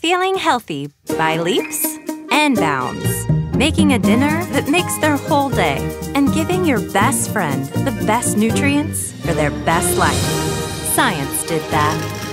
Feeling healthy by leaps and bounds. Making a dinner that makes their whole day. And giving your best friend the best nutrients for their best life. Science did that.